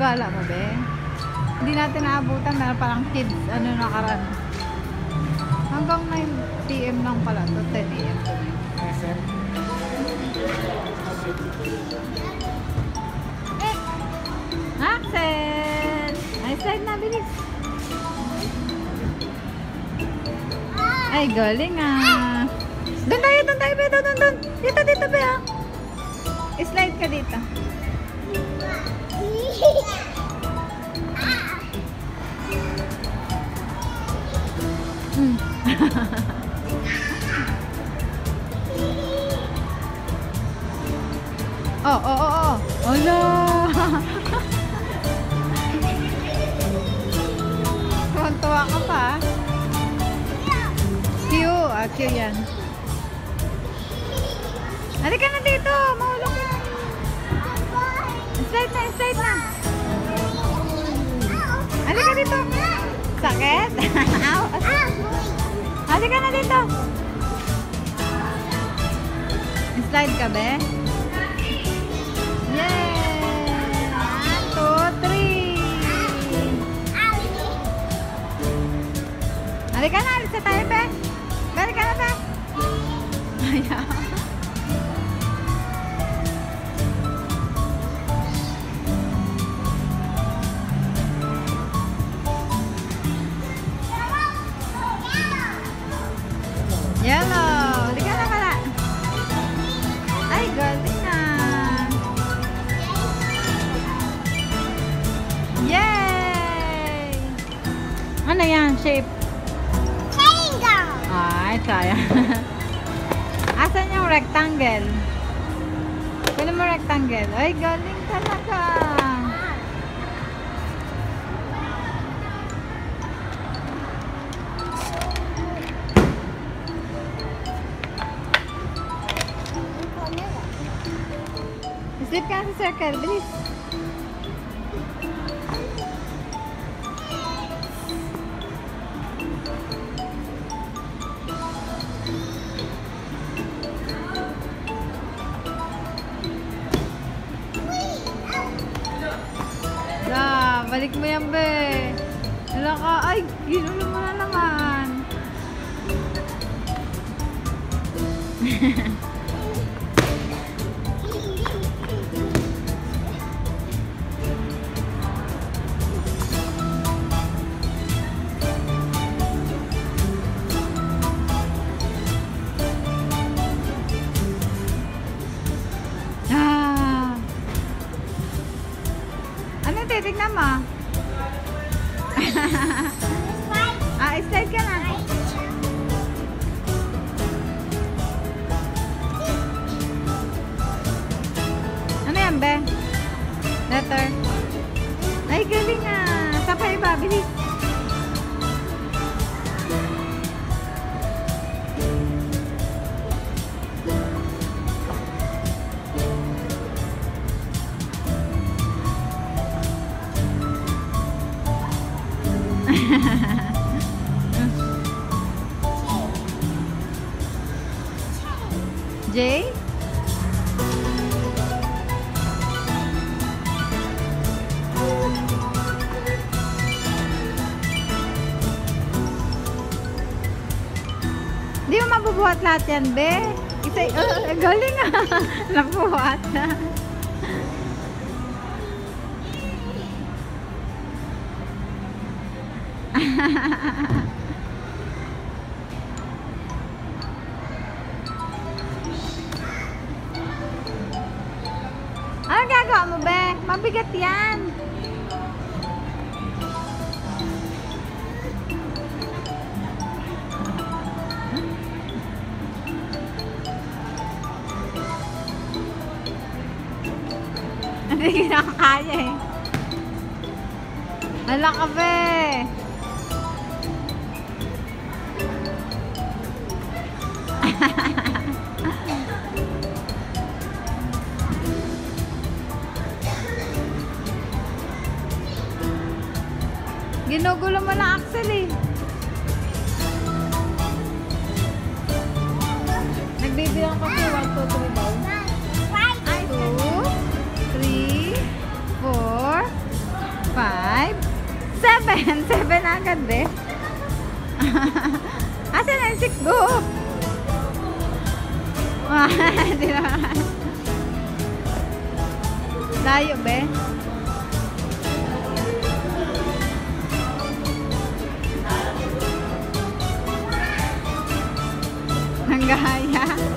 gala mo, be? Hindi natin naabutan. Meron palang kids. Ano nakaran. Hanggang 9 p.m. lang pala to. 10 a.m. to 9. Axel! Ay, slide na, bilis. Ay, galing ah. Doon tayo, doon tayo. Doon, doon, doon. Dito, dito, be, ah. Slide ka dito. Hmm. oh, oh, oh, oh. Hala! Tuwan-tuwa ka pa. ah. Q. Ah, Q yan. Halika na dito. Mahulog Slide na, slide na. Halika dito. Sakit? Ow. Halika na dito. Slide ka, be? Yay! One, two, three. Halika na, alis na tayo, be. Halika na, be. Ayaw. Shape? Ay, sayang. Asan yung rectangle? Kunin mo rectangle. Ay, galing talaga. Slip ka sa circle. Bilis. Balik mo yan, be. Wala ka. Ay, ginulo mo na naman. Titignan mo? ah, slide ka na. Ano yan, be? Letter. Ay, galing ah. Sapay ba? Bilis. Mabubuhat lahat yan, be. Isa, uh, galing ah. Nabuhat na. Ano gagawa mo, be? Mabigat yan. Hindi kinakaya eh. Hala ka, be. Ginugulo mo na Axel eh. Nagbibilang kasi 1, 2, 3 ba yan? 7 agad eh. Asan na yung 6 go? Ah, Hindi na. Layo be. Ang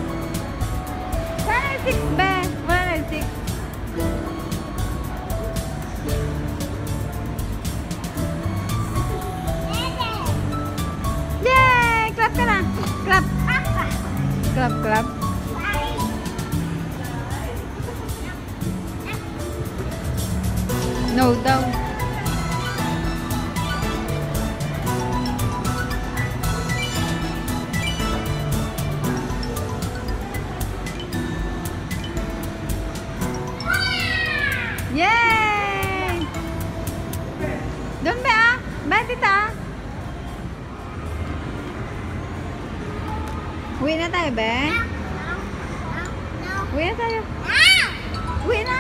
lập lắm nồi đông Yeah! Doon ba? Bakit ito? Uwi na tayo, be? Uwi na tayo. Uwi na.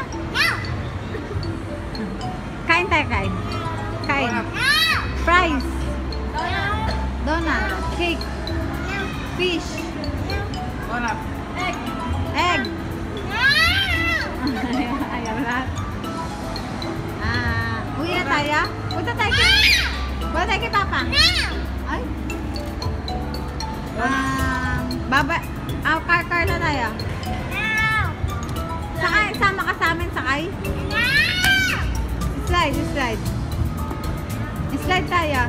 Kain tayo, kain. Kain. Fries. Donut. Cake. Fish. Egg. Ayaw lahat. Ah, uwi na tayo? Punta tayo kay... Punta tayo kay Papa. Ay. Um, baba... Ah, car car na tayo. Sakay, sama ka sa amin, sakay. Slide, slide. Slide tayo.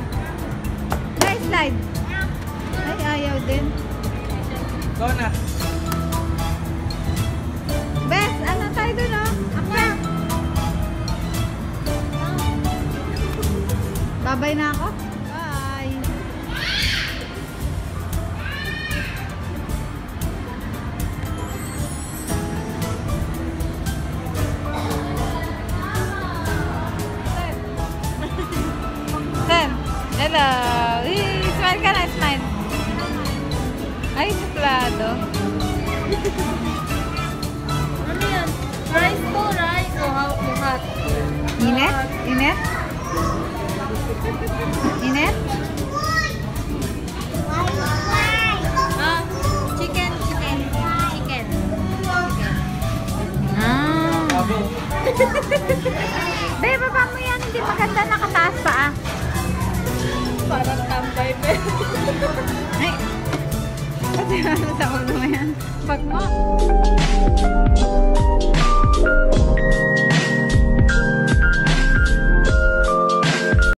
Dahil slide. Ay, ayaw din. Donut. Bes, ano tayo dun, oh? Akyat. Babay na ako. Hello. Hey, smile ka na, smile. Ay, suplado. Ano yan? Rice to rice o hot to hot? Init? Init? sa ulo mo yan. Pag mo.